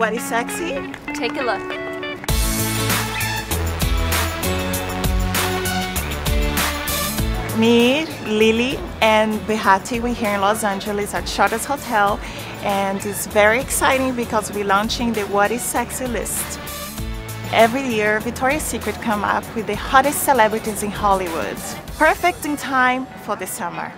What is sexy? Take a look. Me, Lily, and Behati, we're here in Los Angeles at Shutters Hotel, and it's very exciting because we're launching the What is Sexy list. Every year, Victoria's Secret come up with the hottest celebrities in Hollywood. Perfect in time for the summer.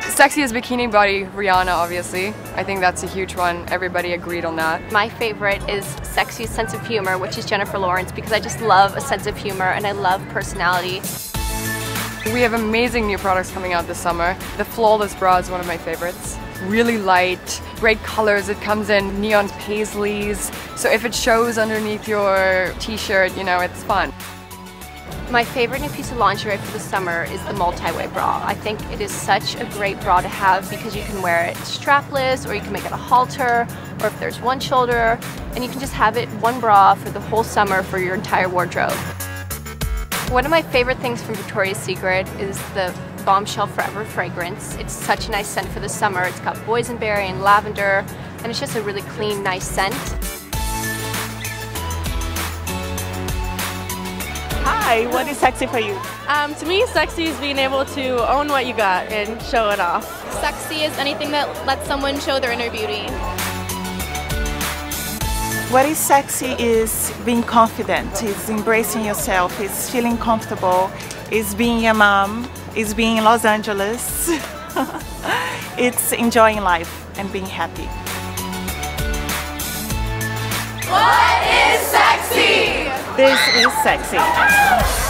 Sexiest bikini body, Rihanna, obviously. I think that's a huge one. Everybody agreed on that. My favorite is Sexiest Sense of Humor, which is Jennifer Lawrence, because I just love a sense of humor and I love personality. We have amazing new products coming out this summer. The Flawless Bra is one of my favorites. Really light, great colors. It comes in neon paisleys. So if it shows underneath your t-shirt, you know, it's fun. My favorite new piece of lingerie for the summer is the multi-way bra. I think it is such a great bra to have because you can wear it strapless or you can make it a halter or if there's one shoulder and you can just have it one bra for the whole summer for your entire wardrobe. One of my favorite things from Victoria's Secret is the Bombshell Forever fragrance. It's such a nice scent for the summer. It's got boysenberry and lavender, and it's just a really clean, nice scent. Hi, what is sexy for you? Um, to me, sexy is being able to own what you got and show it off. Sexy is anything that lets someone show their inner beauty. What is sexy is being confident, is embracing yourself, is feeling comfortable, is being a mom, is being in Los Angeles. it's enjoying life and being happy. What is sexy? This is sexy.